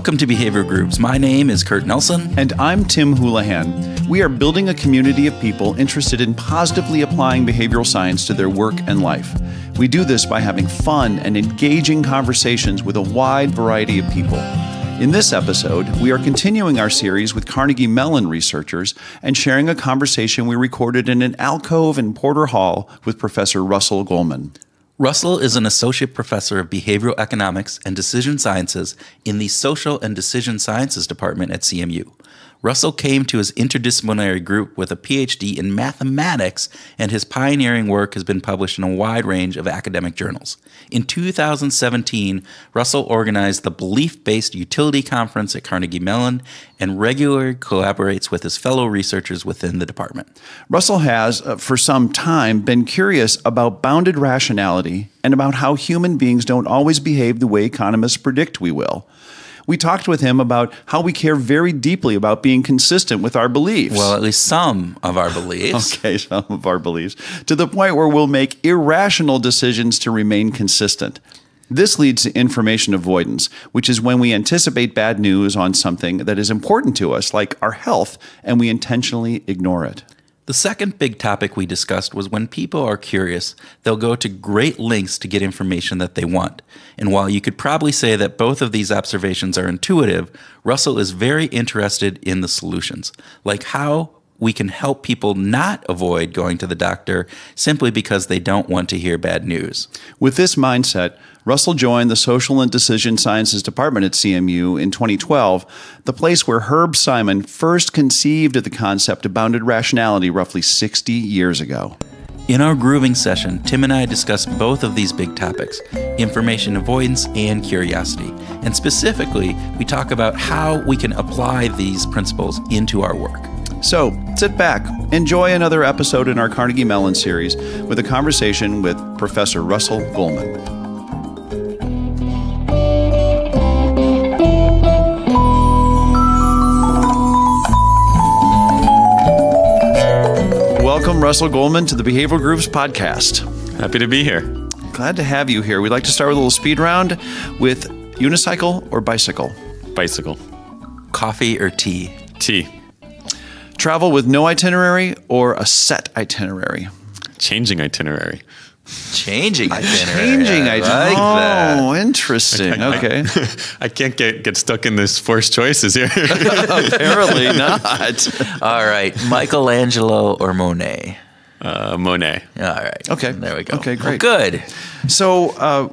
Welcome to Behavioral Grooves. My name is Kurt Nelson. And I'm Tim Houlihan. We are building a community of people interested in positively applying behavioral science to their work and life. We do this by having fun and engaging conversations with a wide variety of people. In this episode, we are continuing our series with Carnegie Mellon researchers and sharing a conversation we recorded in an alcove in Porter Hall with Professor Russell Golman. Russell is an associate professor of behavioral economics and decision sciences in the social and decision sciences department at CMU. Russell came to his interdisciplinary group with a PhD in mathematics, and his pioneering work has been published in a wide range of academic journals. In 2017, Russell organized the Belief Based Utility Conference at Carnegie Mellon and regularly collaborates with his fellow researchers within the department. Russell has, uh, for some time, been curious about bounded rationality and about how human beings don't always behave the way economists predict we will we talked with him about how we care very deeply about being consistent with our beliefs. Well, at least some of our beliefs. okay, some of our beliefs, to the point where we'll make irrational decisions to remain consistent. This leads to information avoidance, which is when we anticipate bad news on something that is important to us, like our health, and we intentionally ignore it. The second big topic we discussed was when people are curious, they'll go to great lengths to get information that they want. And while you could probably say that both of these observations are intuitive, Russell is very interested in the solutions, like how we can help people not avoid going to the doctor simply because they don't want to hear bad news. With this mindset, Russell joined the Social and Decision Sciences Department at CMU in 2012, the place where Herb Simon first conceived of the concept of bounded rationality roughly 60 years ago. In our grooving session, Tim and I discussed both of these big topics information avoidance and curiosity. And specifically, we talk about how we can apply these principles into our work. So sit back, enjoy another episode in our Carnegie Mellon series with a conversation with Professor Russell Golman. Welcome, Russell Golman, to the Behavioral Grooves podcast. Happy to be here. Glad to have you here. We'd like to start with a little speed round with unicycle or bicycle? Bicycle. Coffee or tea? Tea. Travel with no itinerary or a set itinerary? Changing itinerary. Changing itinerary. Changing itinerary. Like oh, interesting. I, I, okay. I, I, can't get, get stuck in this forced choices here. Apparently not. All right. Michelangelo or Monet? Uh, Monet. All right. Okay. There we go. Okay, great. Well, good. So, uh,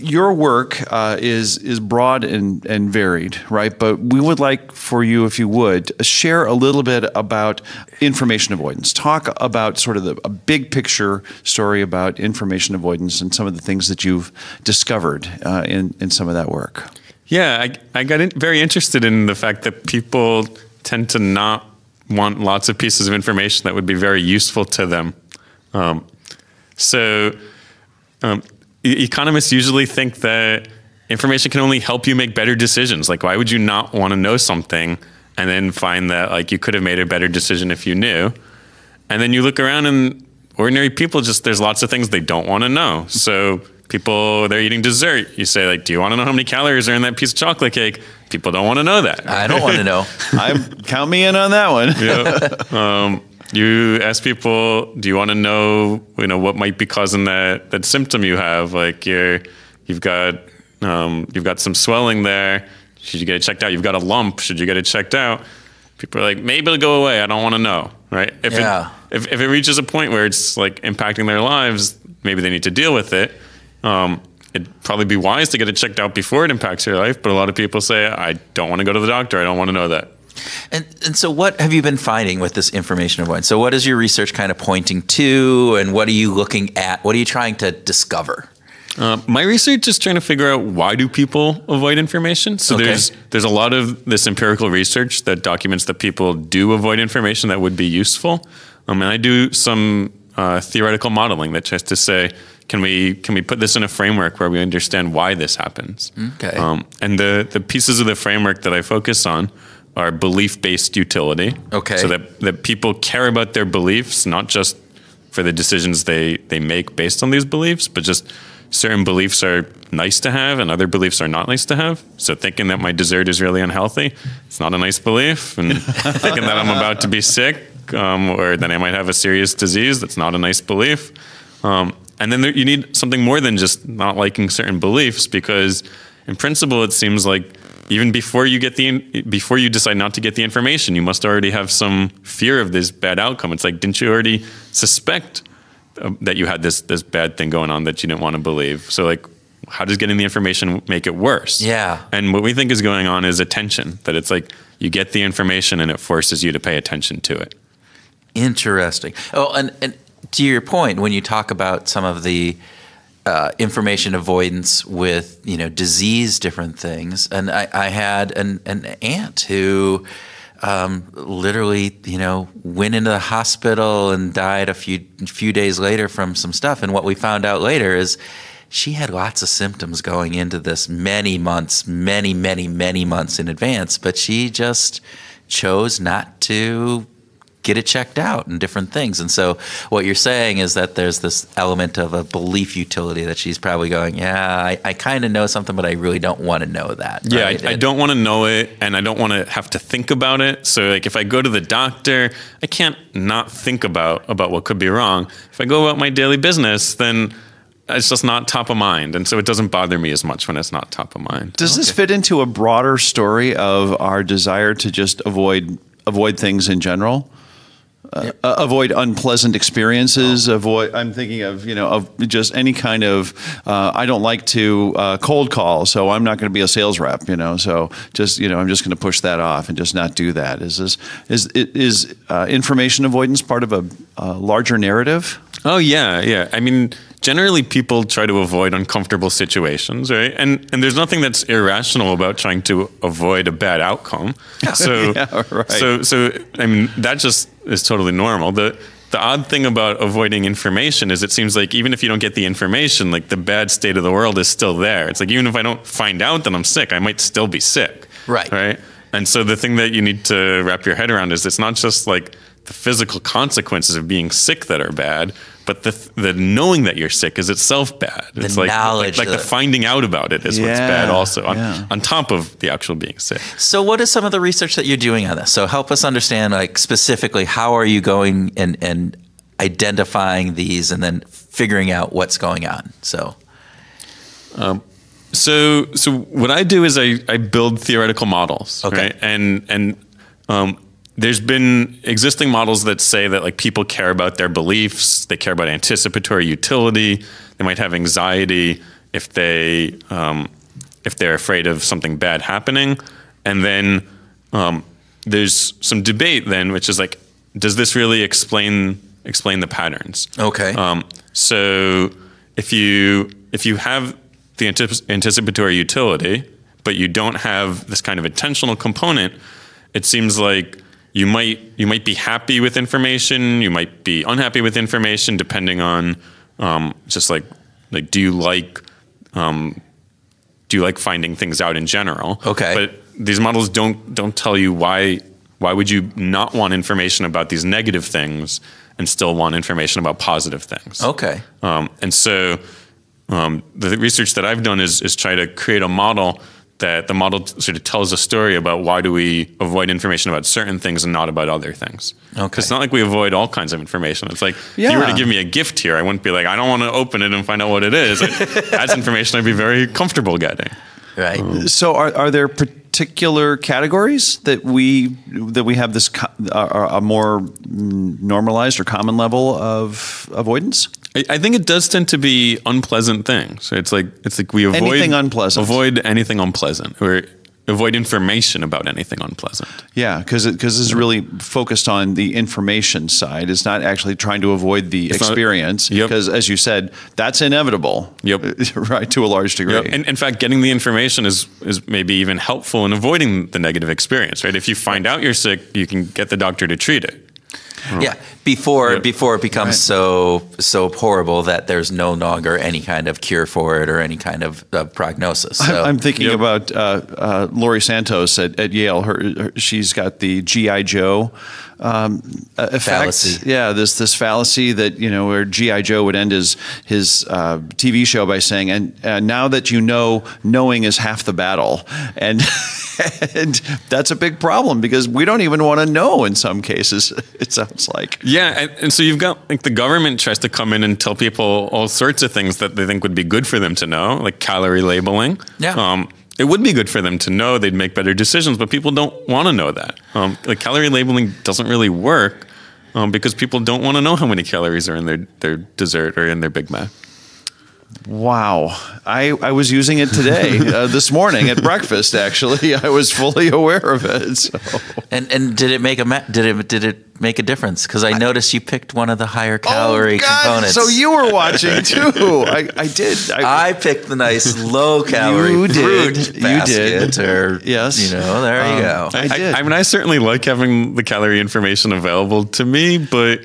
your work uh, is is broad and, and varied, right? But we would like for you, if you would, share a little bit about information avoidance. Talk about sort of the, a big picture story about information avoidance and some of the things that you've discovered uh, in in some of that work. Yeah, I, I got in, very interested in the fact that people tend to not want lots of pieces of information that would be very useful to them. Um, so. Um, economists usually think that information can only help you make better decisions. Like, why would you not want to know something and then find that like you could have made a better decision if you knew? And then you look around and ordinary people just there's lots of things they don't want to know. So people they're eating dessert. You say like, do you want to know how many calories are in that piece of chocolate cake? People don't want to know that. I don't want to know. I count me in on that one. yeah. Um, you ask people, do you want to know, you know, what might be causing that that symptom you have? Like you're, you've got, um, you've got some swelling there. Should you get it checked out? You've got a lump. Should you get it checked out? People are like, maybe it'll go away. I don't want to know, right? If yeah. it if, if it reaches a point where it's like impacting their lives, maybe they need to deal with it. Um, it'd probably be wise to get it checked out before it impacts your life. But a lot of people say, I don't want to go to the doctor. I don't want to know that. And, and so, what have you been finding with this information avoidance? So, what is your research kind of pointing to, and what are you looking at? What are you trying to discover? Uh, my research is trying to figure out why do people avoid information. So okay. there's there's a lot of this empirical research that documents that people do avoid information that would be useful. Um, and I do some uh, theoretical modeling that tries to say, can we can we put this in a framework where we understand why this happens? Okay. Um, and the the pieces of the framework that I focus on are belief based utility. Okay. So that, that people care about their beliefs, not just for the decisions they, they make based on these beliefs, but just certain beliefs are nice to have and other beliefs are not nice to have. So thinking that my dessert is really unhealthy, it's not a nice belief. And thinking that I'm about to be sick um, or that I might have a serious disease, that's not a nice belief. Um, and then there, you need something more than just not liking certain beliefs because, in principle, it seems like even before you get the before you decide not to get the information, you must already have some fear of this bad outcome. It's like, didn't you already suspect uh, that you had this this bad thing going on that you didn't want to believe? So like, how does getting the information make it worse? Yeah. And what we think is going on is attention. That it's like you get the information and it forces you to pay attention to it. Interesting. Oh, and, and to your point, when you talk about some of the uh, information avoidance with you know disease, different things, and I, I had an, an aunt who um, literally you know went into the hospital and died a few few days later from some stuff. And what we found out later is she had lots of symptoms going into this many months, many many many months in advance, but she just chose not to get it checked out and different things. And so what you're saying is that there's this element of a belief utility that she's probably going, yeah, I, I kind of know something, but I really don't want to know that. Yeah, right? I, I, don't want to know it, and I don't want to have to think about it. So, like, if I go to the doctor, I can't not think about about what could be wrong. If I go about my daily business, then it's just not top of mind, and so it doesn't bother me as much when it's not top of mind. Does okay. this fit into a broader story of our desire to just avoid avoid things in general? Uh, avoid unpleasant experiences. Oh. Avoid. I'm thinking of you know of just any kind of. Uh, I don't like to uh, cold call, so I'm not going to be a sales rep. You know, so just you know I'm just going to push that off and just not do that. Is this is is uh, information avoidance part of a, a larger narrative? Oh yeah, yeah. I mean, generally people try to avoid uncomfortable situations, right? And and there's nothing that's irrational about trying to avoid a bad outcome. So yeah, right. so so I mean that just is totally normal. The the odd thing about avoiding information is it seems like even if you don't get the information, like the bad state of the world is still there. It's like even if I don't find out that I'm sick, I might still be sick. Right. Right. And so the thing that you need to wrap your head around is it's not just like the physical consequences of being sick that are bad, but the the knowing that you're sick is itself bad. The it's like knowledge, like, like the finding out about it is yeah, what's bad also on, yeah. on top of the actual being sick. So what is some of the research that you're doing on this? So help us understand like specifically how are you going and and identifying these and then figuring out what's going on. So um, so so what I do is I, I build theoretical models. Okay. Right? And and um, there's been existing models that say that like people care about their beliefs, they care about anticipatory utility, they might have anxiety if they um, if they're afraid of something bad happening, and then um, there's some debate then, which is like, does this really explain explain the patterns? Okay. Um, so if you if you have the anticipatory utility, but you don't have this kind of intentional component, it seems like you might you might be happy with information, you might be unhappy with information, depending on um, just like like do you like um, do you like finding things out in general? Okay, but these models don't don't tell you why why would you not want information about these negative things and still want information about positive things? Okay, um, and so um, the research that I've done is is try to create a model that the model sort of tells a story about why do we avoid information about certain things and not about other things. Okay. It's not like we avoid all kinds of information. It's like yeah. if you were to give me a gift here, I wouldn't be like, I don't want to open it and find out what it is. That's information I'd be very comfortable getting. Right. Um, so are, are there particular categories that we that we have this a more normalized or common level of avoidance? I, think it does tend to be unpleasant things. It's like it's like we avoid anything unpleasant. Avoid anything unpleasant, or avoid information about anything unpleasant. Yeah, because because this is really focused on the information side. It's not actually trying to avoid the it's experience. Because yep. as you said, that's inevitable. Yep. right to a large degree. Yep. And in fact, getting the information is is maybe even helpful in avoiding the negative experience. Right. If you find out you're sick, you can get the doctor to treat it. Yeah, before Yeah. before it becomes Right. so so horrible that there's no longer any kind of cure for it or any kind of uh, prognosis. So, I'm thinking Yep. about uh, uh, Laurie Santos at, at Yale. Her, her, she's got the GI Joe um, uh, effect. Fallacy. Yeah, this this fallacy that you know where GI Joe would end his his uh, TV show by saying, "And uh, now that you know, knowing is half the battle," and and that's a big problem because we don't even want to know in some cases. It sounds like. Yeah, and, and so you've got like the government tries to come in and tell people all sorts of things that they think would be good for them to know, like calorie labeling. Yeah. Um, it would be good for them to know. They'd make better decisions, but people don't want to know that. Um, calorie labeling doesn't really work um, because people don't want to know how many calories are in their, their dessert or in their Big Mac. Wow, I, I was using it today, uh, this morning at breakfast. Actually, I was fully aware of it. So. and and did it make a ma- did it did it make a difference? Because I, noticed you picked one of the higher calorie oh, God, components. So you were watching too. I, I did. I picked the nice low calorie You did. fruit You basket, did. or Yes. you know, there you Um, go. I did. I, mean, I certainly like having the calorie information available to me, but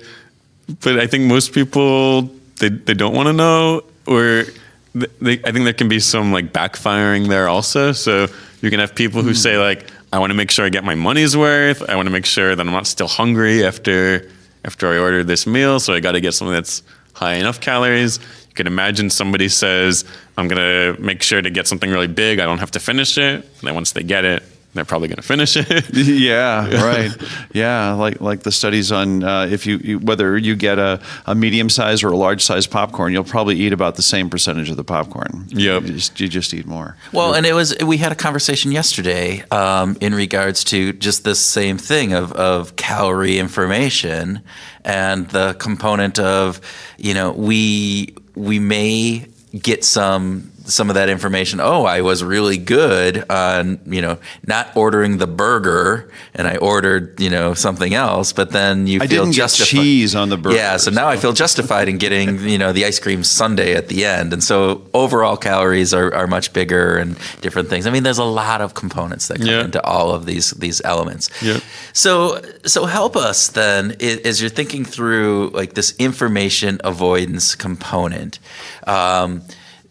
but I think most people they they don't want to know, or they, I think there can be some like backfiring there also. So you can have people who hmm. say like, I want to make sure I get my money's worth. I want to make sure that I'm not still hungry after after I order this meal. So I got to get something that's high enough calories. You can imagine somebody says, I'm gonna make sure to get something really big. I don't have to finish it. And then once they get it, they're probably gonna finish it. yeah, right. Yeah, like like the studies on uh, if you, you whether you get a, a medium size or a large size popcorn, you'll probably eat about the same percentage of the popcorn. Yep. You just, you just eat more. Well, and it was we had a conversation yesterday um, in regards to just this same thing of of calorie information and the component of you know we we may get some some of that information. Oh, I was really good on you know not ordering the burger, and I ordered you know something else. But then you I feel didn't get cheese on the burger. Yeah, so now I feel justified in getting you know the ice cream sundae at the end, and so overall calories are, are much bigger and different things. I mean, there's a lot of components that come Yeah. into all of these these elements. Yeah. So so help us then as you're thinking through like this information avoidance component. Um,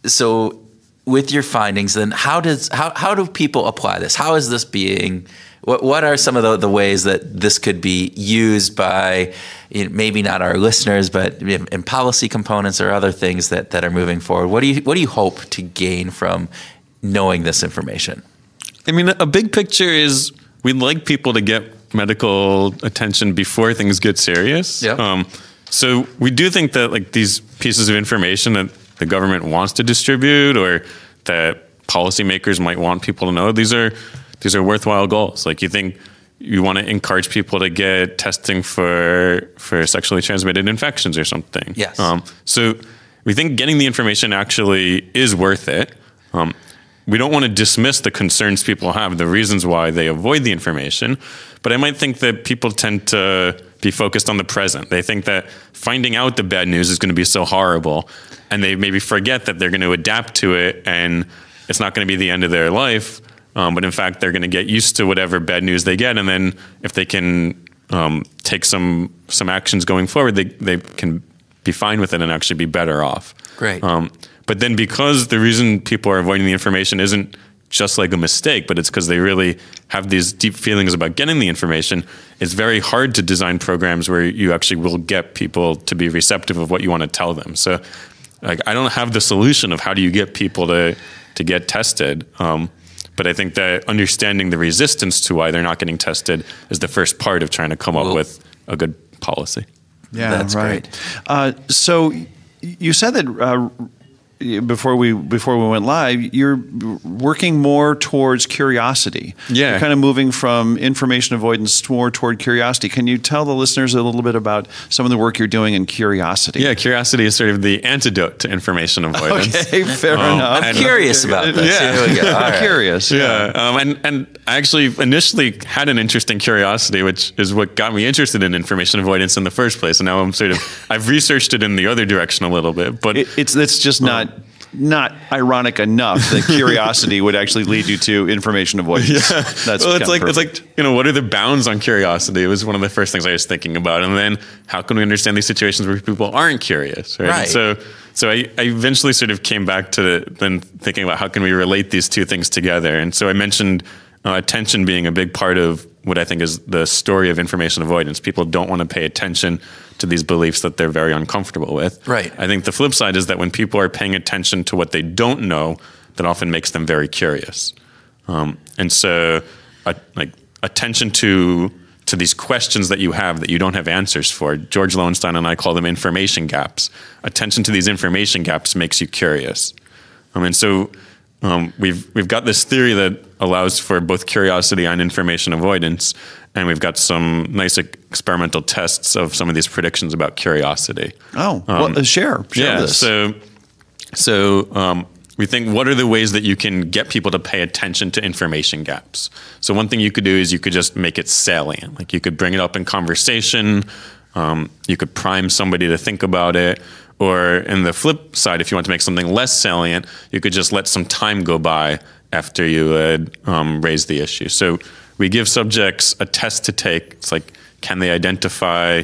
so with your findings, then how does how how do people apply this? How is this being what, what are some of the, the ways that this could be used by you know, maybe not our listeners, but in, in policy components or other things that, that are moving forward? What do you what do you hope to gain from knowing this information? I mean, a big picture is we'd like people to get medical attention before things get serious. Yep. Um, so we do think that like these pieces of information that the government wants to distribute or that policymakers might want people to know, these are these are worthwhile goals. Like you think you want to encourage people to get testing for for sexually transmitted infections or something. Yes. Um, so we think getting the information actually is worth it. Um, we don't want to dismiss the concerns people have, the reasons why they avoid the information, but I might think that people tend to be focused on the present. They think that finding out the bad news is going to be so horrible, and they maybe forget that they're going to adapt to it and it's not going to be the end of their life. Um, but in fact, they're going to get used to whatever bad news they get, and then if they can um, take some some actions going forward, they they can be fine with it and actually be better off. Great. Um, but then because the reason people are avoiding the information isn't just like a mistake, but it's because they really have these deep feelings about getting the information, it's very hard to design programs where you actually will get people to be receptive of what you want to tell them. So like I don't have the solution of how do you get people to to get tested. Um, but I think that understanding the resistance to why they're not getting tested is the first part of trying to come up Well- with a good policy. Yeah, That's right. great. Uh, so you said that uh, before we before we went live, you're working more towards curiosity. Yeah. you're kind of moving from information avoidance more toward curiosity. Can you tell the listeners a little bit about some of the work you're doing in curiosity? Yeah, curiosity is sort of the antidote to information avoidance. Okay, fair Um, enough. I'm curious about this. Yeah. Here we go. All I'm right. curious. Yeah, um, and and I actually initially had an interesting curiosity, which is what got me interested in information avoidance in the first place. And now I'm sort of I've researched it in the other direction a little bit, but It, it's it's just not not ironic enough that curiosity would actually lead you to information avoidance. Yeah. That's well, it's like it's like you know what are the bounds on curiosity? It was one of the first things I was thinking about, and then how can we understand these situations where people aren't curious? Right. right. So so I, I eventually sort of came back to then thinking about how can we relate these two things together, and so I mentioned uh, attention being a big part of what I think is the story of information avoidance. People don't want to pay attention to these beliefs that they're very uncomfortable with. Right. I think the flip side is that when people are paying attention to what they don't know, that often makes them very curious. Um, and so, uh, like attention to to these questions that you have that you don't have answers for. George Loewenstein and I call them information gaps. Attention to these information gaps makes you curious. Um, and so um, we've we've got this theory that allows for both curiosity and information avoidance, and we've got some nice experimental tests of some of these predictions about curiosity. Oh, um, well, share, share yeah. This. So, so um, we think what are the ways that you can get people to pay attention to information gaps? So one thing you could do is you could just make it salient, like you could bring it up in conversation. Um, you could prime somebody to think about it. Or in the flip side, if you want to make something less salient, you could just let some time go by after you had um, raised the issue. So we give subjects a test to take. It's like, can they identify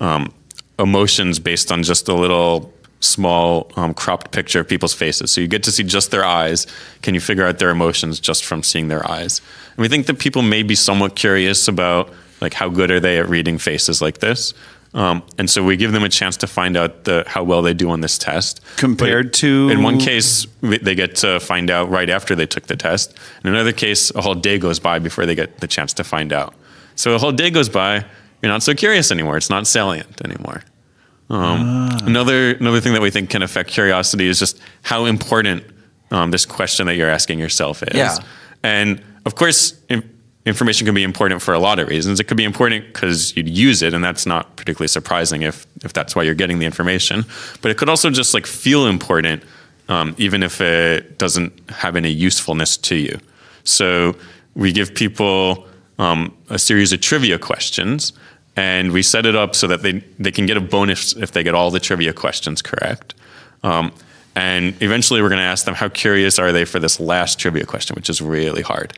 um, emotions based on just a little small um, cropped picture of people's faces? So you get to see just their eyes. Can you figure out their emotions just from seeing their eyes? And we think that people may be somewhat curious about like how good are they at reading faces like this. Um, and so we give them a chance to find out the, how well they do on this test. Compared but to? In one case, they get to find out right after they took the test. In another case, a whole day goes by before they get the chance to find out. So a whole day goes by, you're not so curious anymore. It's not salient anymore. Um, ah. Another another thing that we think can affect curiosity is just how important um, this question that you're asking yourself is. Yeah. And of course, information can be important for a lot of reasons. It could be important because you'd use it, and that's not particularly surprising if if that's why you're getting the information. But it could also just like feel important, um, even if it doesn't have any usefulness to you. So we give people um, a series of trivia questions, and we set it up so that they they can get a bonus if they get all the trivia questions correct. Um, and eventually, we're going to ask them how curious are they for this last trivia question, which is really hard.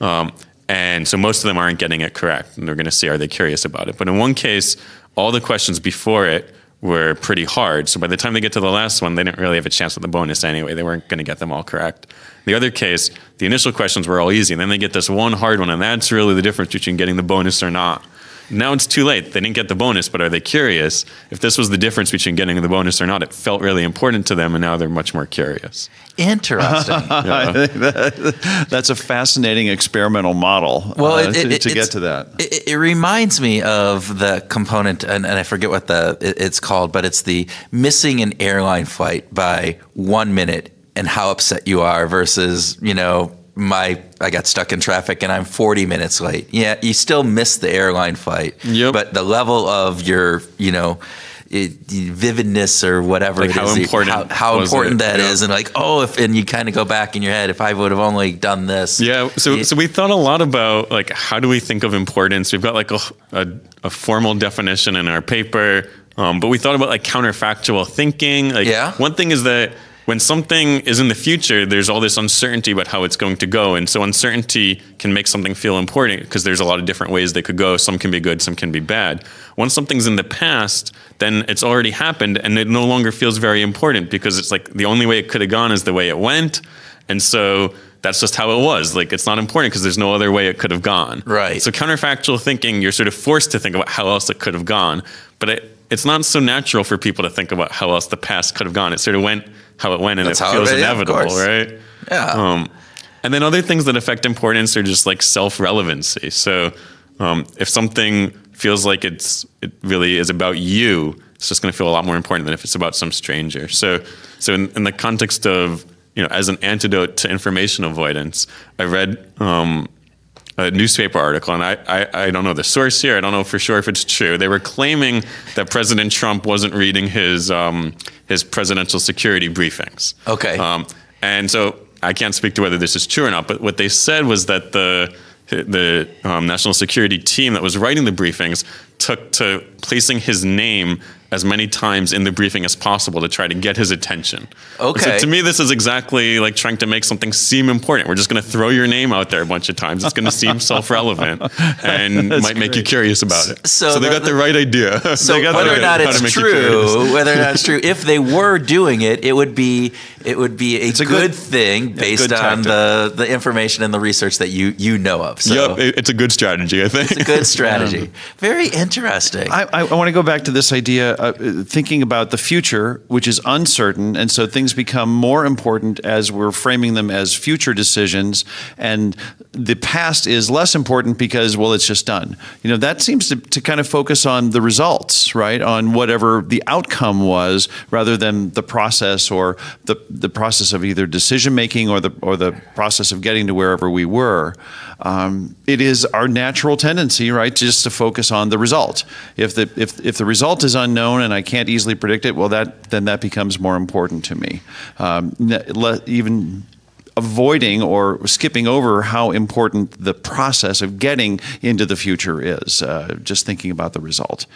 Um, and so most of them aren't getting it correct. And they're going to see, are they curious about it? But in one case, all the questions before it were pretty hard. So by the time they get to the last one, they didn't really have a chance with the bonus anyway. They weren't going to get them all correct. The other case, the initial questions were all easy. And then they get this one hard one. And that's really the difference between getting the bonus or not. Now it's too late. They didn't get the bonus, but are they curious? If this was the difference between getting the bonus or not, it felt really important to them, and now they're much more curious. Interesting. That's a fascinating experimental model. Well, uh, it, it, to, to get to that, it, it, reminds me of the component, and, and I forget what the it's called, but it's the missing an airline flight by one minute and how upset you are versus you know my I got stuck in traffic and I'm 40 minutes late. Yeah, you still miss the airline flight. Yep. But the level of your, you know, it, vividness or whatever like how is, important how, how important it? that yep. is, and like oh, if and you kind of go back in your head, if I would have only done this. Yeah. So it, so we thought a lot about like how do we think of importance? We've got like a, a, a formal definition in our paper, um, but we thought about like counterfactual thinking. Like yeah. one thing is that when something is in the future, there's all this uncertainty about how it's going to go. And so uncertainty can make something feel important because there's a lot of different ways they could go. Some can be good, some can be bad. Once something's in the past, then it's already happened and it no longer feels very important because it's like the only way it could have gone is the way it went. And so that's just how it was. Like it's not important because there's no other way it could have gone. Right. So counterfactual thinking, you're sort of forced to think about how else it could have gone. But it, it's not so natural for people to think about how else the past could have gone. It sort of went how it went, and That's it feels it, inevitable, yeah, right? Yeah. Um, and then other things that affect importance are just like self relevancy. So um, if something feels like it's it really is about you, it's just going to feel a lot more important than if it's about some stranger. So so in, in the context of you know as an antidote to information avoidance, I read um, a newspaper article, and I, I, I, don't know the source here. I don't know for sure if it's true. They were claiming that President Trump wasn't reading his um, his presidential security briefings. Okay. Um, and so I can't speak to whether this is true or not. But what they said was that the the um, national security team that was writing the briefings took to placing his name as many times in the briefing as possible to try to get his attention. Okay. So to me, this is exactly like trying to make something seem important. We're just going to throw your name out there a bunch of times. It's going to seem self-relevant and might make you curious about it. So So, they the- got the, right idea. So They got whether the or not it's make you curious. true, whether or not it's true, if they were doing it, it would be it would be a, a good, good- thing based good on the the information and the research that you you know of. So Yep, it- it's a good strategy, I think. it's a good strategy. Um, Very interesting. I, I, I want to go back to this idea, uh, thinking about the future, which is uncertain, and so things become more important as we're framing them as future decisions, and the past is less important because, well, it's just done. You know, that seems to, to kind of focus on the results, right? On whatever the outcome was, rather than the process or the the process of either decision making or the or the process of getting to wherever we were. Um, it is our natural tendency, right, just to focus on the result. If the if if the result is unknown and I can't easily predict it, well, that then that becomes more important to me. Um, even avoiding or skipping over how important the process of getting into the future is. Uh, just thinking about the result.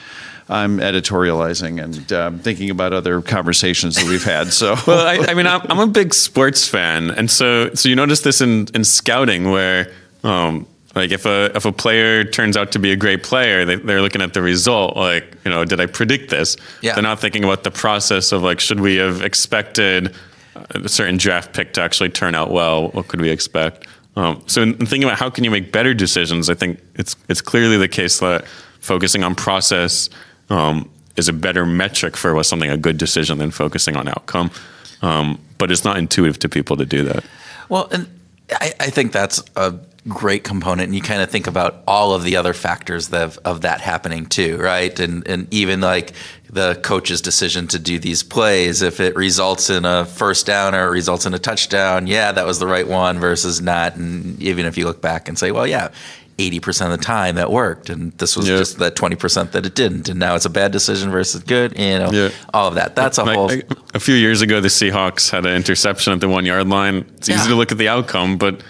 I'm editorializing and um, thinking about other conversations that we've had. So, well, I, I mean, I'm, I'm a big sports fan, and so so you notice this in, in scouting where, um, like, if a if a player turns out to be a great player, they, they're looking at the result. Like, you know, did I predict this? Yeah. They're not thinking about the process of like, should we have expected a certain draft pick to actually turn out well? What could we expect? Um, so, in thinking about how can you make better decisions, I think it's it's clearly the case that focusing on process um, is a better metric for what's something a good decision than focusing on outcome. Um, but it's not intuitive to people to do that. Well, and I, I think that's a great component, and you kind of think about all of the other factors of, of that happening too, right? And and even like the coach's decision to do these plays, if it results in a first down or it results in a touchdown, yeah, that was the right one versus not. And even if you look back and say, well, yeah. 80% of the time that worked and this was Yeah. just that 20% that it didn't and now it's a bad decision versus good you know Yeah. all of that that's a Like, whole I- a few years ago, the Seahawks had an interception at the one yard line. It's easy to look at the outcome, but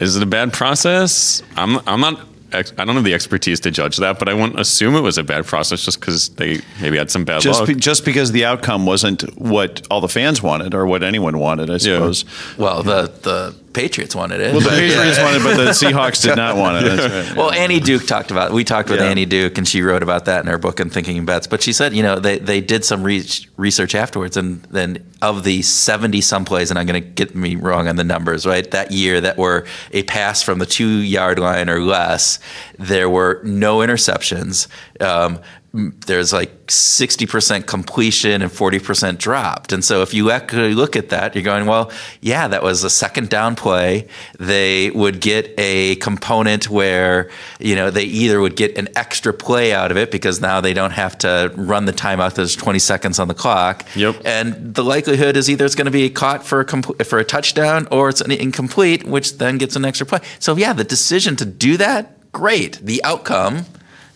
is it a bad process? I'm, I'm not. I don't have the expertise to judge that, but I wouldn't assume it was a bad process just because they maybe had some bad just luck. be, just because the outcome wasn't what all the fans wanted or what anyone wanted, I suppose. well the the Patriots wanted it Well, the Patriots wanted, it, but the Seahawks did not want it. That's right. Well, Annie Duke talked about. We talked with Yeah. Annie Duke, and she wrote about that in her book and Thinking Bets. But she said, you know, they they did some re- research afterwards, and then of the seventy some plays, and I'm going to get me wrong on the numbers, right? That year that were a pass from the two yard line or less, there were no interceptions. Um, there's like 60% completion and 40% dropped. And so if you actually look at that, you're going, well, yeah, that was a second down play. They would get a component where, you know, they either would get an extra play out of it because now they don't have to run the timeout. There's 20 seconds on the clock. Yep. And the likelihood is either it's going to be caught for a, compl- for a touchdown or it's an incomplete, which then gets an extra play. So yeah, the decision to do that, great. The outcome,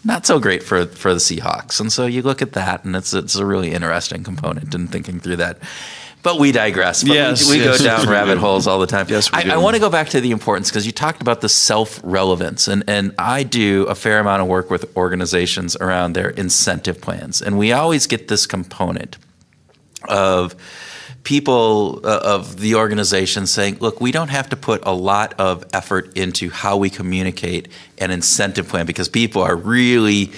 not so great for for the Seahawks. And so you look at that, and it's it's a really interesting component in thinking through that. But we digress. But Yes, we, we yes. go down rabbit holes all the time. Yes, we I, do. I want to go back to the importance because you talked about the self relevance, and and I do a fair amount of work with organizations around their incentive plans, and we always get this component of people uh, of the organization saying, look, we don't have to put a lot of effort into how we communicate an incentive plan because people are really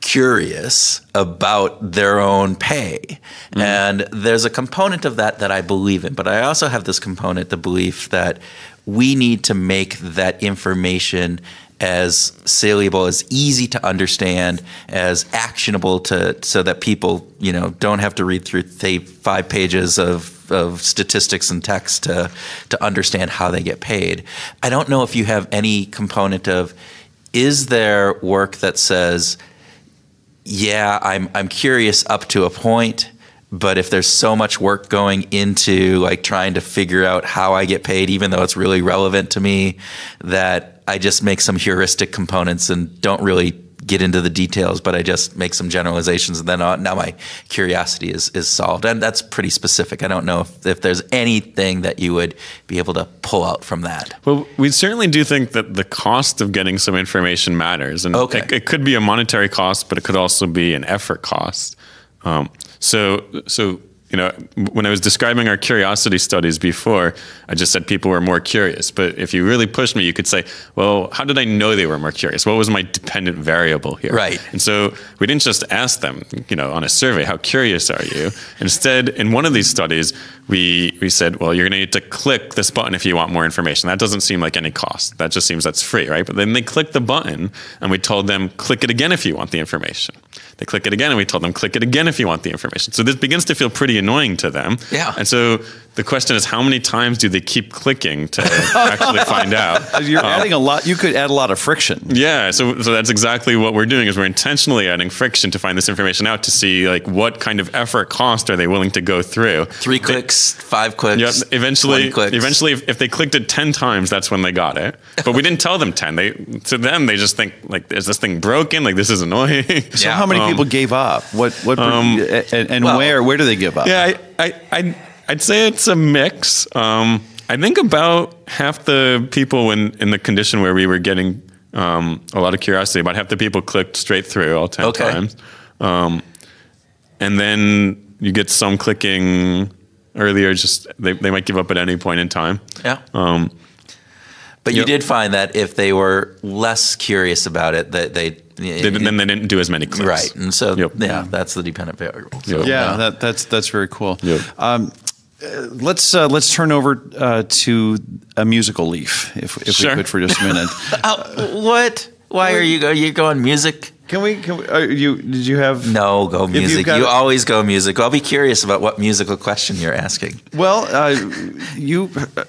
curious about their own pay. And there's a component of that that I believe in, but I also have this component, the belief that we need to make that information as saleable, as easy to understand, as actionable to so that people, you know, don't have to read through say five pages of, of statistics and text to to understand how they get paid. I don't know if you have any component of is there work that says, yeah, I'm I'm curious up to a point, but if there's so much work going into like trying to figure out how I get paid, even though it's really relevant to me, that I just make some heuristic components and don't really get into the details, but I just make some generalizations, and then uh, now my curiosity is is solved, and that's pretty specific. I don't know if, if there's anything that you would be able to pull out from that. Well, we certainly do think that the cost of getting some information matters, and Okay. it, it could be a monetary cost, but it could also be an effort cost. Um, so, so you know, when I was describing our curiosity studies before, I just said people were more curious. But if you really pushed me, you could say, well, how did I know they were more curious? What was my dependent variable here? Right. And so we didn't just ask them, you know, on a survey, how curious are you? Instead, in one of these studies, we, we said, well, you're going to need to click this button if you want more information. That doesn't seem like any cost. That just seems that's free, right? But then they clicked the button and we told them, click it again if you want the information. They click it again and we told them, click it again if you want the information. So this begins to feel pretty annoying to them. Yeah. And so the question is, how many times do they keep clicking to actually find out? You're adding a lot. You could add a lot of friction. Yeah, so so that's exactly what we're doing is we're intentionally adding friction to find this information out to see like what kind of effort cost are they willing to go through. Three clicks, five clicks. Yep. Eventually, clicks. eventually, if, if they clicked it ten times, that's when they got it. But we didn't tell them ten. They to them they just think like, is this thing broken? Like this is annoying. So Yeah. how many Um, people gave up? What what and, and well- where where do they give up? Yeah, I, I, I, I'd say it's a mix. Um, I think about half the people when in the condition where we were getting um, a lot of curiosity, about half the people clicked straight through all 10 Okay. times. Um, and then you get some clicking earlier, just they, they might give up at any point in time. Yeah. Um, But you Yep. did find that if they were less curious about it, that they, they, then they didn't do as many clicks. right, and so Yep. yeah, that's the dependent variable. So, Yep. Yeah, that, that's that's very cool. Yep. Um, let's uh, let's turn over uh, to a musical leaf, if, if Sure. we could, for just a minute. Oh, what? Why are you go? You going music? Can we? Can we? Are you? Did you have? No, go music. You it- always go music. I'll be curious about what musical question you're asking. Well, uh, you, uh,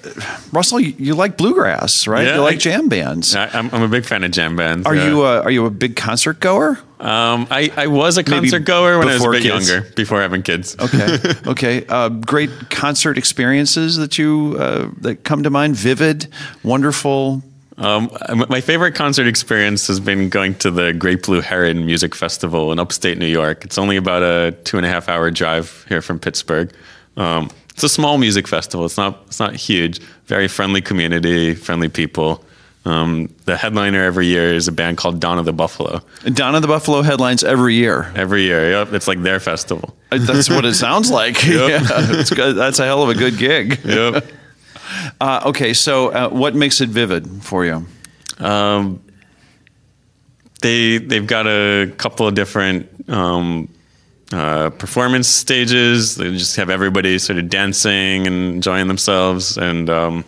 Russell, you, you like bluegrass, right? Yeah, you like I- jam bands. I, I'm, I'm a big fan of jam bands. Are yeah. you uh, are you a big concert goer? Um, I, I was a Maybe concert goer when I was a bit kids? younger, before having kids. Okay, okay. Uh, great concert experiences that you uh, that come to mind. Vivid, wonderful. Um, my favorite concert experience has been going to the Great Blue Heron Music Festival in upstate New York. It's only about a two and a half hour drive here from Pittsburgh. Um, it's a small music festival. It's not it's not huge. Very friendly community, friendly people. Um, the headliner every year is a band called Donna the Buffalo. Donna the Buffalo headlines every year. Every year, yep, it's like their festival. Uh, That's what it sounds like. yeah, it's good. that's a hell of a good gig. Yep. Uh, okay, so uh, what makes it vivid for you? Um, they they've got a couple of different um, uh, performance stages. They just have everybody sort of dancing and enjoying themselves. And um,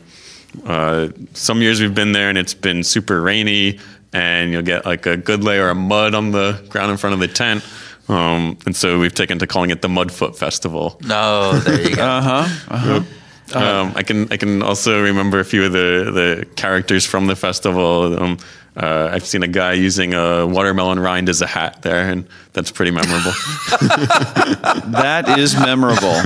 uh, some years we've been there and it's been super rainy, and you'll get like a good layer of mud on the ground in front of the tent. Um, and so we've taken to calling it the Mudfoot Festival. No, there you go. Uh-huh. Um, I can I can also remember a few of the, the characters from the festival. Um, uh, I've seen a guy using a watermelon rind as a hat there, and that's pretty memorable. That is memorable.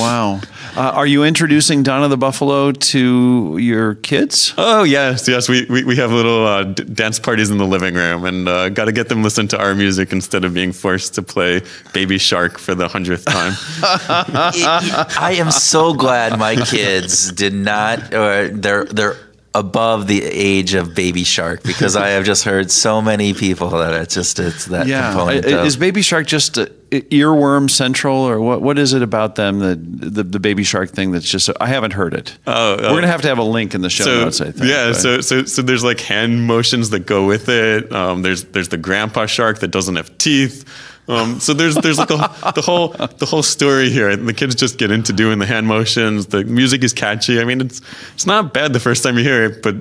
wow. Uh, are you introducing Donna the Buffalo to your kids? oh yes, yes, we, we, we have little uh, d- dance parties in the living room, and uh, got to get them listen to our music instead of being forced to play Baby Shark for the hundredth time. I am so glad my kids did not, or they're they're above the age of Baby Shark because I have just heard so many people that it's just it's that Yeah. component. Of, Is Baby Shark just uh, earworm central, or what? What is it about them that the, the Baby Shark thing that's just? I haven't heard it. Oh, we're oh. gonna have to have a link in the show notes. I think. Yeah, but- so so so there's like hand motions that go with it. Um, there's there's the grandpa shark that doesn't have teeth. Um, so there's there's like a, the whole the whole story here. And the kids just get into doing the hand motions. The music is catchy. I mean, it's it's not bad the first time you hear it, but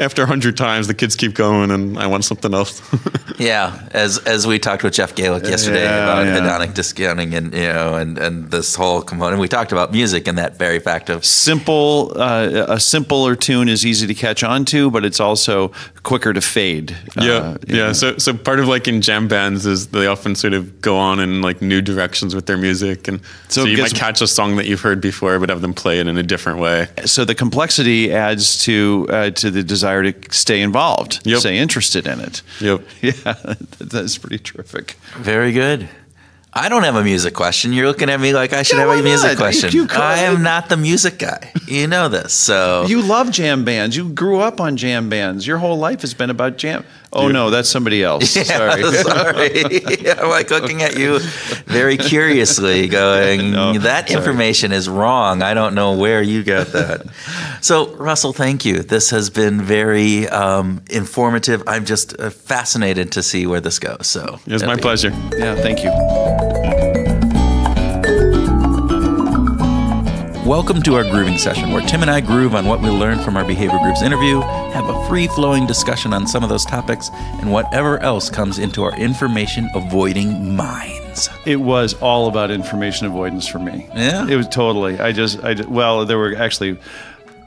after a hundred times, the kids keep going, and I want something else. yeah, as as we talked with Jeff Galak yesterday Yeah, about yeah. hedonic discounting and you know and and this whole component. We talked about music and that very fact of simple uh, a simpler tune is easy to catch on to, but it's also quicker to fade. Yeah, Uh, yeah. So, so part of like in jam bands is they often sort of of go on in like new directions with their music, and So so, you might catch a song that you've heard before, but have them play it in a different way. So the complexity adds to uh, to the desire to stay involved, Yep. stay interested in it. Yep. Yeah, that's pretty terrific. Very good. I don't have a music question. You're looking at me like I should Yeah, have a music not? question. You could. I am not the music guy. You know this. So You love jam bands. You grew up on jam bands. Your whole life has been about jam. Oh no, that's somebody else. Sorry. Sorry. I'm like looking at you very curiously, going, No, that sorry. information is wrong. I don't know where you got that. so, Russell, thank you. This has been very um, informative. I'm just uh, fascinated to see where this goes. So, It was my pleasure. Yeah, thank you. Welcome to our grooving session, where Tim and I groove on what we learned from our Behavioral Grooves interview, have a free flowing discussion on some of those topics, and whatever else comes into our information avoiding minds. It was all about information avoidance for me. Yeah? it was totally. I just, I well, there were actually.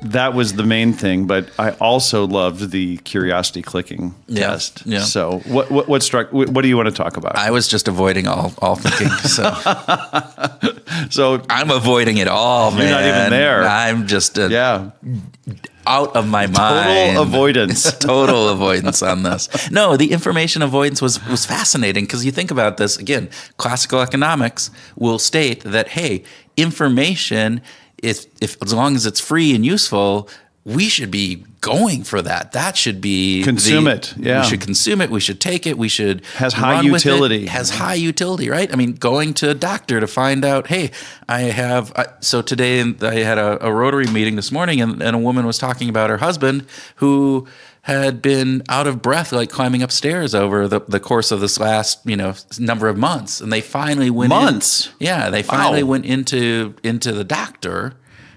That was the main thing, but I also loved the curiosity clicking Yeah, test. yeah. So, what, what what struck? What, what do you want to talk about? I was just avoiding all, all thinking. So so, I'm avoiding it all, man. You're not even there. I'm just uh, yeah, out of my mind. total avoidance. total avoidance on this. No, the information avoidance was was fascinating because you think about this again. Classical economics will state that hey, information, if if as long as it's free and useful. We should be going for that. That should be Consume the- it, yeah. we should consume it. We should take it. We should Has high run with it. utility. Has high utility, right? I mean, going to a doctor to find out, hey, I have. So today I had a, a Rotary meeting this morning, and, and a woman was talking about her husband who had been out of breath, like climbing upstairs over the, the course of this last, you know, number of months, and they finally went in- Months? yeah, they finally Wow. went into into the doctor.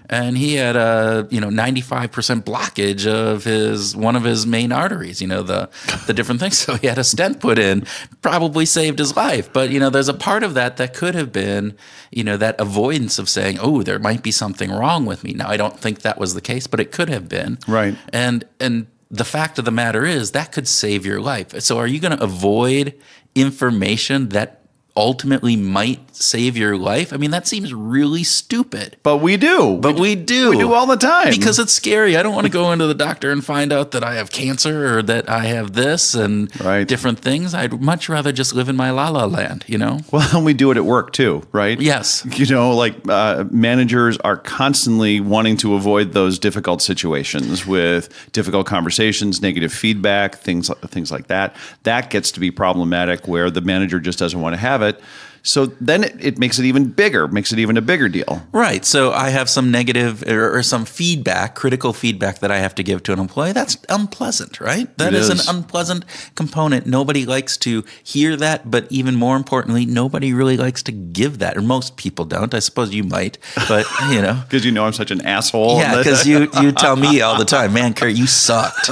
And he had a you know ninety five percent blockage of his one of his main arteries. You know the the different things. So he had a stent put in. Probably saved his life. But you know there's a part of that that could have been you know that avoidance of saying oh there might be something wrong with me. Now I don't think that was the case, but it could have been. Right. And and the fact of the matter is that could save your life. So are you going to avoid information that ultimately might save your life? I mean, that seems really stupid. but we do. But we do. We do all the time Because it's scary. I don't want to go into the doctor and find out that I have cancer or that I have this and Right. different things. I'd much rather just live in my la la land, you know? Well, we do it at work too, right? Yes. You know, like uh, managers are constantly wanting to avoid those difficult situations with difficult conversations, negative feedback, things things like that. That gets to be problematic where the manager just doesn't want to have it. So then it, it makes it even bigger, makes it even a bigger deal. Right. So I have some negative or, or some feedback, critical feedback that I have to give to an employee. That's unpleasant, right? That is, is. an unpleasant component. Nobody likes to hear that, but even more importantly, nobody really likes to give that, or most people don't. I suppose you might, but you know. Because you know I'm such an asshole. Yeah, because you, you tell me all the time, man, Kurt, you sucked.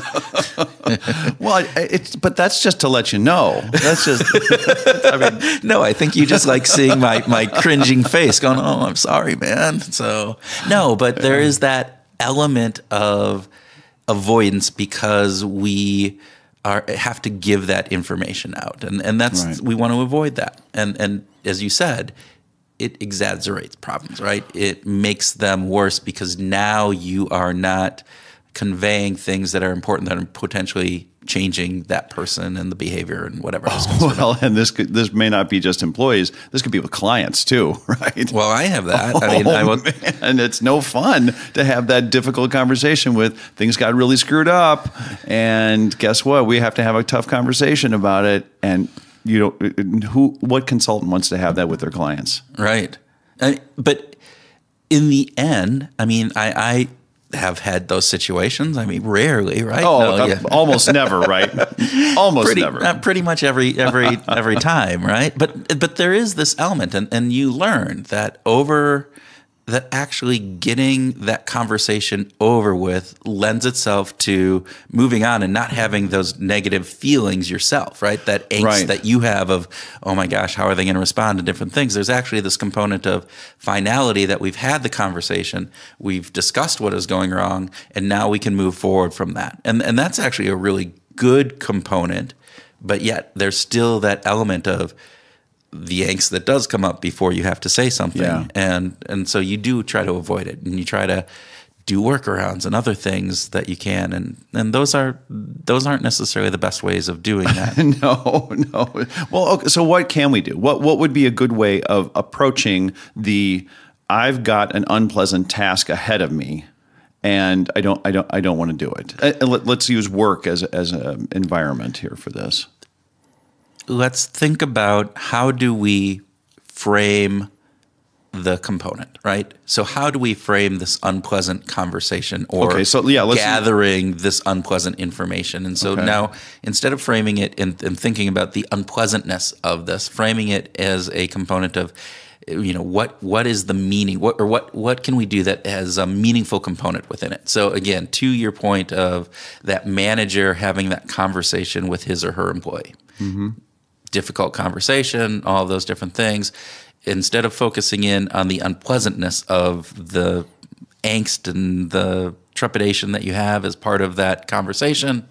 well, it's but that's just to let you know. That's just. I mean, No, I think you just like seeing my my cringing face going, "Oh, I'm sorry, man." So, no, but there is that element of avoidance because we are have to give that information out. And and that's Right. we want to avoid that. And and as you said, it exaggerates problems, right? It makes them worse because now you are not conveying things that are important that are potentially changing that person and the behavior and whatever oh, goes well, and this could, this may not be just employees. This could be with clients too, right? Well, I have that. I mean, oh, I oh, man, it's no fun to have that difficult conversation with things got really screwed up, and guess what? We have to have a tough conversation about it. And you know, uh, who, what consultant wants to have that with their clients? right. I, but in the end, I mean, I, I have had those situations. I mean, rarely, right? Oh, No, uh, yeah. almost never, right? Almost pretty, never. uh, pretty much every every every time, right? But but there is this element, and, and you learn that over that actually getting that conversation over with lends itself to moving on and not having those negative feelings yourself, right? That angst Right. that you have of, oh my gosh, how are they going to respond to different things? There's actually this component of finality that we've had the conversation, we've discussed what is going wrong, and now we can move forward from that. And and that's actually a really good component, but yet there's still that element of the angst that does come up before you have to say something. Yeah. And and so you do try to avoid it and you try to do workarounds and other things that you can and and those are those aren't necessarily the best ways of doing that. no, no. Well, okay, so what can we do? What what would be a good way of approaching the I've got an unpleasant task ahead of me and I don't I don't I don't want to do it. Uh, let, us use work as as an environment here for this. Let's think about how do we frame the component, right? So how do we frame this unpleasant conversation or Okay, so, yeah, gathering this unpleasant information? And so Okay. now instead of framing it and, and thinking about the unpleasantness of this, framing it as a component of you know what what is the meaning what or what what can we do that has a meaningful component within it so again to your point of that manager having that conversation with his or her employee mm-hmm. Difficult conversation, all those different things, instead of focusing in on the unpleasantness of the angst and the trepidation that you have as part of that conversation,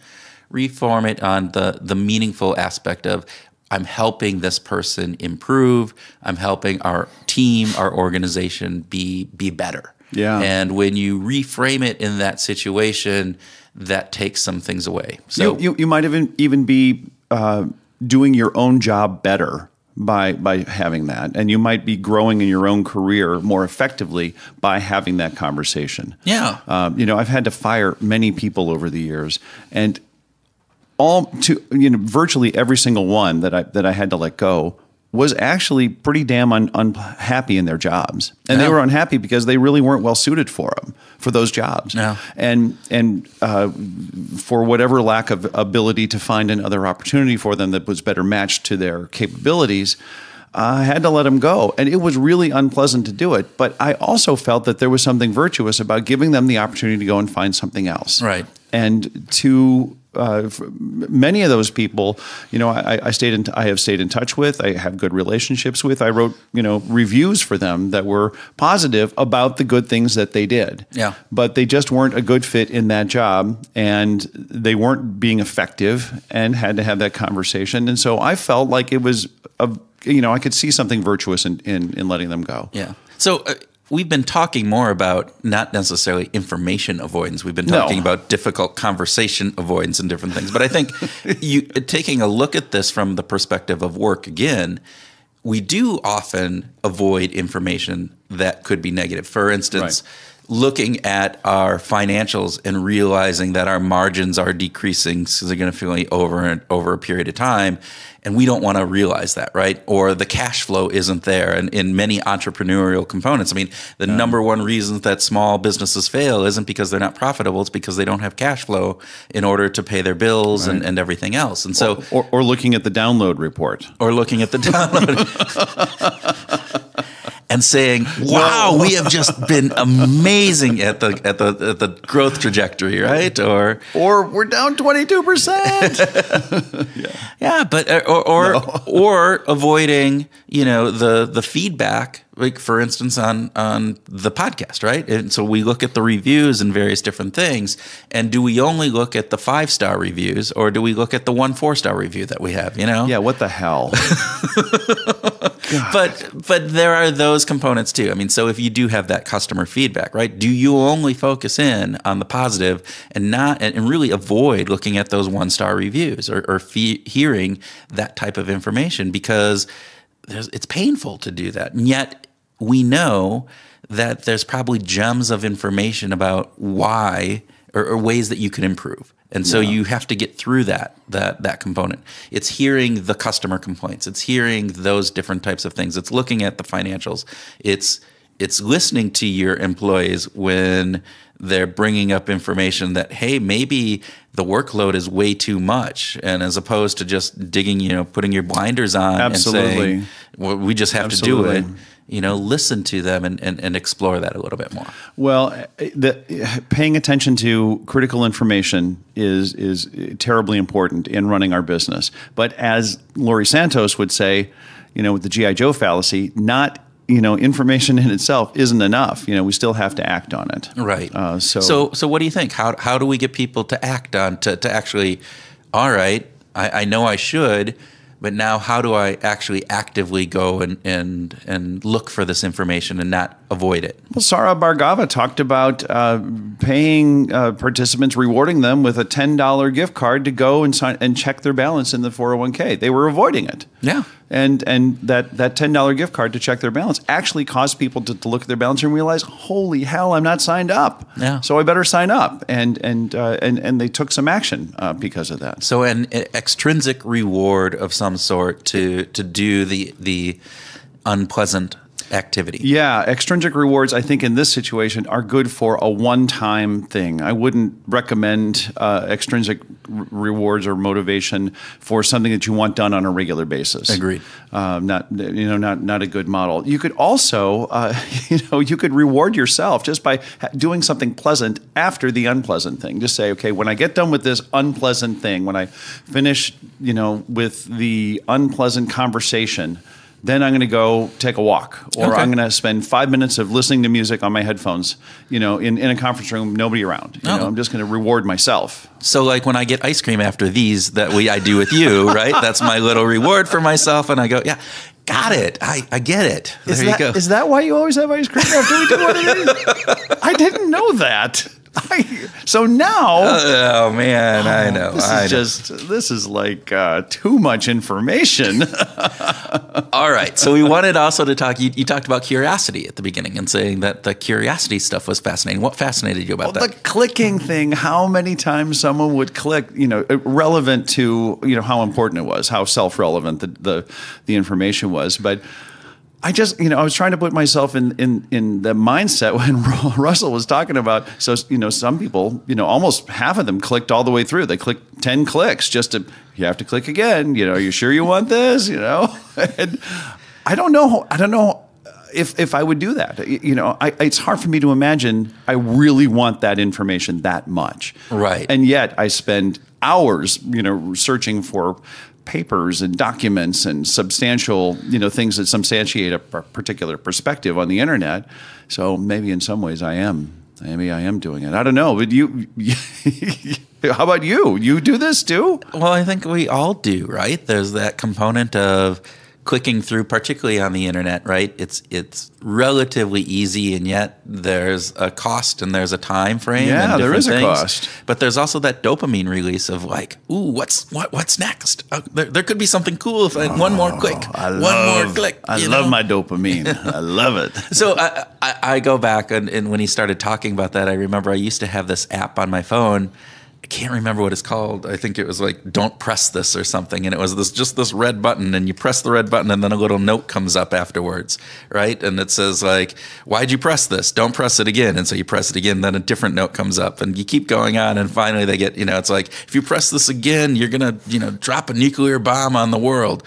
reform it on the the meaningful aspect of I'm helping this person improve. I'm helping our team, our organization be be better. Yeah. And when you reframe it in that situation, that takes some things away. So you, you, you might even even be uh, doing your own job better by by having that, and you might be growing in your own career more effectively by having that conversation. Yeah. um, you know, I've had to fire many people over the years, and all to you know virtually every single one that I that I had to let go was actually pretty damn un, unhappy in their jobs, and they were unhappy because they really weren't well suited for them for those jobs. Yeah. and and uh, for whatever lack of ability to find another opportunity for them that was better matched to their capabilities. I had to let them go, and it was really unpleasant to do it. But I also felt that there was something virtuous about giving them the opportunity to go and find something else Right. and to uh, many of those people, you know, I, I stayed in, I have stayed in touch with. I have good relationships with. I wrote, you know, reviews for them that were positive about the good things that they did. Yeah. but they just weren't a good fit in that job, and they weren't being effective, and had to have that conversation. And so I felt like it was a, you know, I could see something virtuous in in, in letting them go. Yeah. So uh, we've been talking more about not necessarily information avoidance. We've been No. talking about difficult conversation avoidance and different things. But I think you taking a look at this from the perspective of work again, we do often avoid information that could be negative. For instance, looking at our financials and realizing that our margins are decreasing significantly over and over a period of time and we don't want to realize that right? Or the cash flow isn't there and in many entrepreneurial components. I mean the number one reason that small businesses fail isn't because they're not profitable it's because they don't have cash flow in order to pay their bills and, and everything else. And so Or, or looking at the download report. or looking at the download and saying, "Wow, we have just been amazing at the at the at the growth trajectory, right?" Or Or we're down twenty two percent. yeah, but uh, or or, or avoiding you know the the feedback, like for instance on on the podcast, right? And so we look at the reviews and various different things, and do we only look at the five star reviews, or do we look at the one four star review that we have? You know, Yeah, what the hell? but but there are those components too. I mean, so if you do have that customer feedback, right? Do you only focus in on the positive and not and, really avoid looking at those one star reviews or, or fe- hearing that type of information because it's painful to do that, and yet we know that there's probably gems of information about why or, or ways that you can improve. And so you have to get through that that that component. It's hearing the customer complaints. It's hearing those different types of things. It's looking at the financials. It's it's listening to your employees when they're bringing up information that hey maybe the workload is way too much and as opposed to just digging you know putting your blinders on Absolutely. and saying well, we just have Absolutely. to do it you know listen to them and, and, and explore that a little bit more Well, eh, the, paying attention to critical information is is terribly important in running our business. But as Laurie Santos would say, you know, with the GI Joe fallacy, not you know information in itself isn't enough. You know, we still have to act on it. Right. Uh, so, so, so what do you think? How how do we get people to act on to to actually? All right, I, I know I should, but now how do I actually actively go and and and look for this information and not avoid it? Well, Saurabh Bhargava talked about uh, paying uh, participants, rewarding them with a ten dollar gift card to go and sign and check their balance in the four hundred one k. They were avoiding it. Yeah. And and that that ten dollar gift card to check their balance actually caused people to, to look at their balance and realize, holy hell, I'm not signed up. Yeah. So I better sign up. And and uh, and and they took some action uh, because of that. So an extrinsic reward of some sort to to do the the unpleasant activity. Yeah, extrinsic rewards, I think, in this situation are good for a one time thing. I wouldn't recommend uh, extrinsic r- rewards or motivation for something that you want done on a regular basis. Agreed. Um, not you know not not a good model. You could also uh, you know you could reward yourself just by ha- doing something pleasant after the unpleasant thing. Just say, okay, when I get done with this unpleasant thing, when I finish you know with the unpleasant conversation then I'm going to go take a walk, or Okay. I'm going to spend five minutes of listening to music on my headphones, you know, in, in a conference room, nobody around. You Oh. know, I'm just going to reward myself. So like when I get ice cream after these that we I do with you, right? That's my little reward for myself, and I go, yeah, got it. I, I get it. There Is you that, go. is that why you always have ice cream after we do one of these? I didn't know that. I, so now oh man, I know. this I is know. just this is like uh, too much information. All right. So we wanted also to talk. You, you talked about curiosity at the beginning and saying that the curiosity stuff was fascinating. What fascinated you about Well, the clicking thing, how many times someone would click, you know, relevant to, you know, how important it was, how self-relevant the, the, the information was. But I just, you know, I was trying to put myself in, in, in the mindset when Russell was talking about, so, you know, some people, you know, almost half of them clicked all the way through. They clicked 10 clicks just to, you have to click again. You know, are you sure you want this? You know, and I don't know. I don't know if if I would do that. You know, I, it's hard for me to imagine I really want that information that much. Right. And yet I spend hours, you know, searching for papers and documents and substantial, you know, things that substantiate a particular perspective on the internet. So maybe in some ways I am. Maybe I am doing it. I don't know. But you, how about you? You do this too? Well, I think we all do, right? There's that component of clicking through, particularly on the internet, right? It's it's relatively easy, and yet there's a cost and there's a time frame. Yeah, there different a cost. But there's also that dopamine release of like, ooh, what's what what's next? Uh, there, there could be something cool if I one more click, Oh, I one love, more click. I you love my dopamine. I love it. So I, I, I go back and, and when he started talking about that, I remember I used to have this app on my phone. Can't remember what it's called. I think it was like "Don't press this" or something, and it was this just this red button, and you press the red button, and then a little note comes up afterwards, right? And it says like, "Why'd you press this? Don't press it again." And so you press it again, then a different note comes up, and you keep going on, and finally they get, you know, it's like if you press this again, you're gonna, you know, drop a nuclear bomb on the world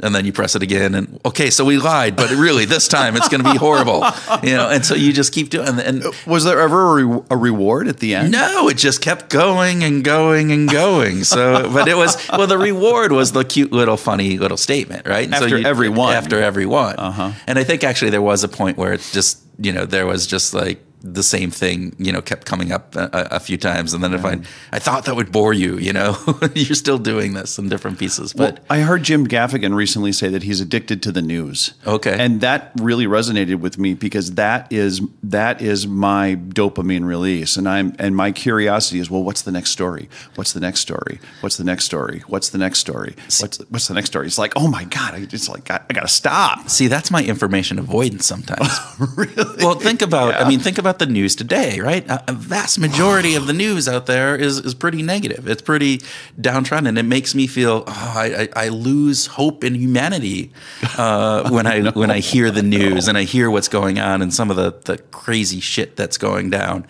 and then you press it again and okay so we lied but really this time it's going to be horrible you know and so you just keep doing and, and Was there ever a, re- a reward at the end? no it just kept going and going and going so but it was well the reward was the cute little funny little statement right And After every one. after every one uh-huh. and i think actually there was a point where it's just you know there was just like the same thing, you know, kept coming up a, a- few times, and then if I, I thought that would bore you, you know, you're still doing this in different pieces, but Well, I heard Jim Gaffigan recently say that he's addicted to the news. Okay. and that really resonated with me because that is that is my dopamine release, and I'm and my curiosity is well, what's the next story? What's the next story? What's the next story? What's the next story? What's what's the next story? It's like oh my god, I just like I, I got to stop. See, that's my information avoidance sometimes. really? Well, think about. I mean, think about the news today, right? A, a vast majority of the news out there is is pretty negative. It's pretty downtrodden, and it makes me feel oh, I, I, I lose hope in humanity uh, when I when I hear the news and I hear what's going on and some of the the crazy shit that's going down.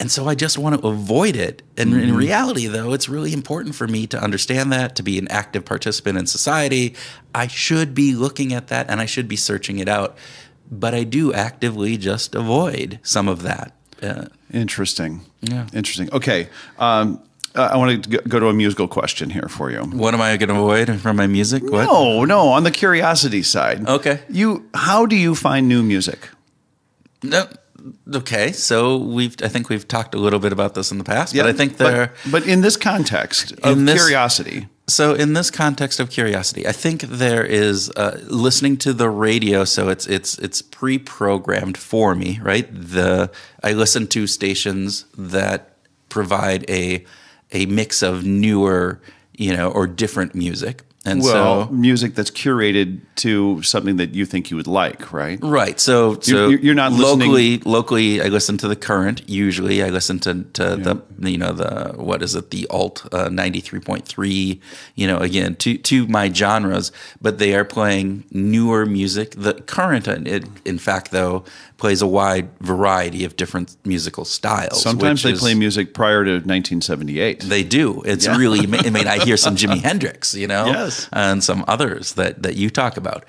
And so I just want to avoid it. And in reality, though, it's really important for me to understand that, to be an active participant in society. I should be looking at that and I should be searching it out. But I do actively just avoid some of that. Uh, Interesting. Yeah. Interesting. Okay. Um, uh, I want to go to a musical question here for you. what am I going to avoid from my music? What? No, no, on the curiosity side. Okay. You how do you find new music? No. Okay, so we've I think we've talked a little bit about this in the past, but I think there but, but in this context of In this- curiosity. So, in this context of curiosity, I think there is uh, listening to the radio. So it's it's it's pre-programmed for me, right? The I listen to stations that provide a a mix of newer, you know, or different music, and well, so music that's curated to something that you think you would like, right? Right. So, so You're- you're not listening- locally. Locally, I listen to the current. Usually, I listen to, to the you know the what is it the alt uh, ninety three point three. You know, again to to my genres, but they are playing newer music. The current, uh, it, in fact, though, plays a wide variety of different musical styles. Sometimes they is- play music prior to 1978. They do. It's really. I mean, I hear some Jimi Hendrix, you know, Yes. and some others that that you talk about.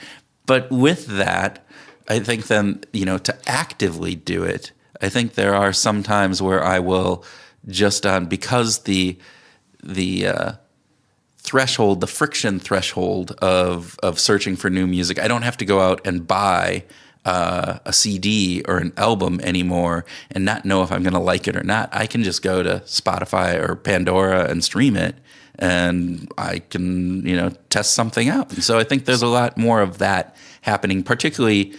But with that, I think then you know to actively do it. I think there are some times where I will just on because the the uh, threshold, the friction threshold of of searching for new music. I don't have to go out and buy uh, a CD or an album anymore and not know if I'm going to like it or not. I can just go to Spotify or Pandora and stream it, and I can you know test something out. And so I think there's a lot more of that happening, particularly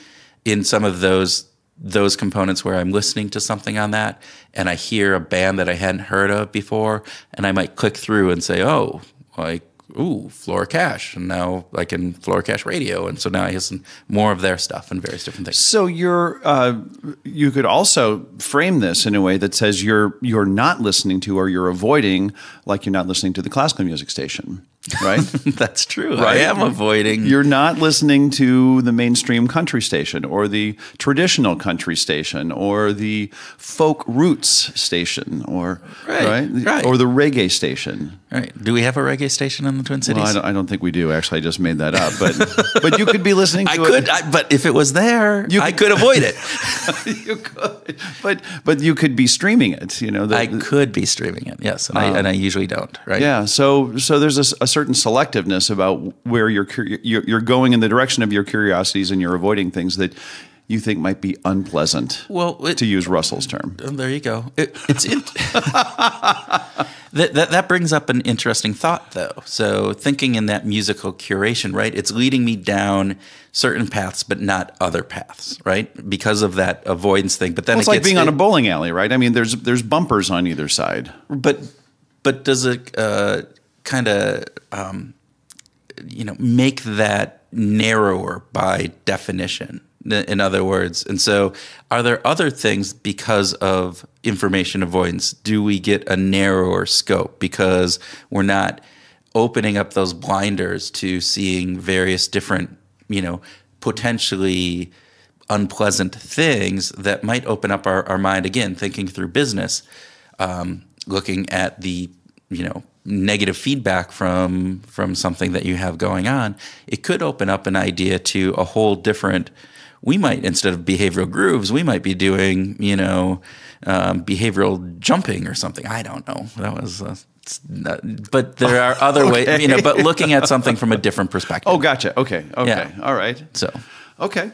in some of those those components where I'm listening to something on that and I hear a band that I hadn't heard of before and I might click through and say, oh, like, ooh, Flora Cash. And now I can Flora Cash radio. And so now I listen more of their stuff and various different things. So you're uh, you could also frame this in a way that says you're you're not listening to or you're avoiding like you're not listening to the classical music station, right? That's true. I am avoiding. You're not listening to the mainstream country station or the traditional country station or the folk roots station or Right, right. or the reggae station. right. Do we have a reggae station in the Twin Cities? Well, I don't, I don't think we do. Actually, I just made that up. But but you could be listening to I it. could, I, but if it was there, You I could- could avoid it. you could, but but you could be streaming it. You know, the- I could be streaming it, yes, and, I, ah. and I usually don't. Right? Yeah, so so there's a, a certain selectiveness about where you're, you're you're going in the direction of your curiosities and you're avoiding things that you think might be unpleasant. Well, it- to use Russell's term, Oh, there you go. It, it's in, that, that that brings up an interesting thought, though. So thinking in that musical curation, right? It's leading me down certain paths, but not other paths, right? Because of that avoidance thing. But then well, it's it like being on a bowling alley, right? I mean, there's there's bumpers on either side. but but does it uh, kind of um, you know make that narrower by definition in other words. And so are there other things because of information avoidance do we get a narrower scope? Because we're not opening up those blinders to seeing various different you know potentially unpleasant things that might open up our, our mind again thinking through business um, looking at the you know negative feedback from from something that you have going on it could open up an idea to a whole different we might instead of behavioral grooves we might be doing you know um, behavioral jumping or something. I don't know. That was uh, not- but there are other ways you know but looking at something from a different perspective. Oh, gotcha. Okay, okay, Yeah. all right. so. Okay,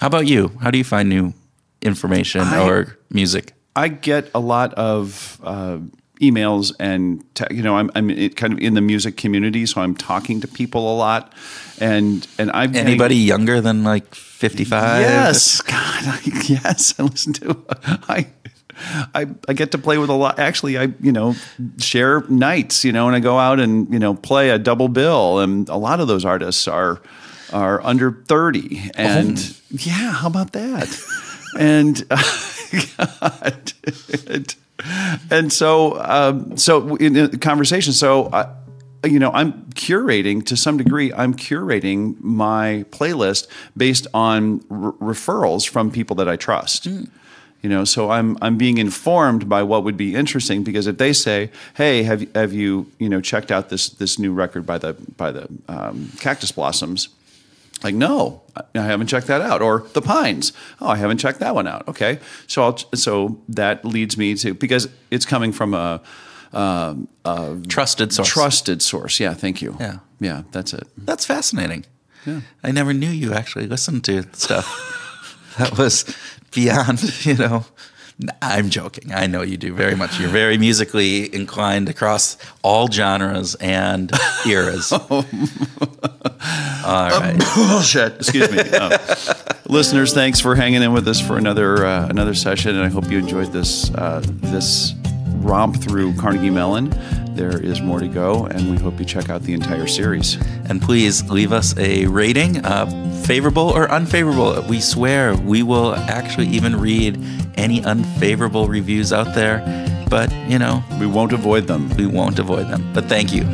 how about you? How do you find new information I- or music? I get a lot of uh, emails and te- you know I'm I'm it kind of in the music community, so I'm talking to people a lot, and and getting- anybody younger than like 55 Yes, God, I, yes. I listen to. I, I, I get to play with a lot. Actually, I you know share nights, you know, and I go out and you know play a double bill, and a lot of those artists are are under thirty, and yeah, how about that? and God, and, and so um, so in the conversation, so. I, you know, I'm curating to some degree. I'm curating my playlist based on r- referrals from people that I trust. You know, so I'm I'm being informed by what would be interesting because if they say, "Hey, have you- have you you know checked out this this new record by the by the um, Cactus Blossoms?" Like, no, I haven't checked that out. Or the Pines. Oh, I haven't checked that one out. Okay, so I'll, so that leads me to because it's coming from a um, a trusted source trusted source. Yeah, thank you. Yeah. yeah, that's it. That's fascinating. Yeah. I never knew you actually listened to stuff that was beyond, you know, I'm joking. I know you do very much. You're very musically inclined across all genres and eras. all right. Bullshit. Excuse me. Uh, listeners, thanks for hanging in with us for another uh, another session, and I hope you enjoyed this uh, this romp through Carnegie Mellon. There is more to go, and we hope you check out the entire series. And please leave us a rating, uh, favorable or unfavorable. We swear we will actually even read any unfavorable reviews out there. But, you know, We won't avoid them. we won't avoid them. But thank you.